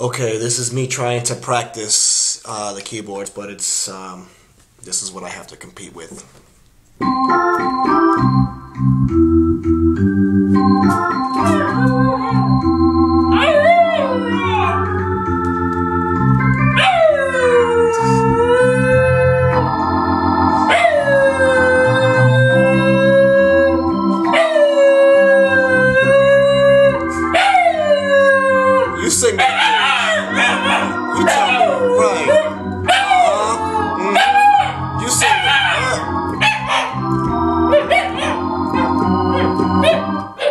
Okay, this is me trying to practice uh, the keyboards, but it's um, this is what I have to compete with. You tell me right. Huh? Mm. You said it. Huh?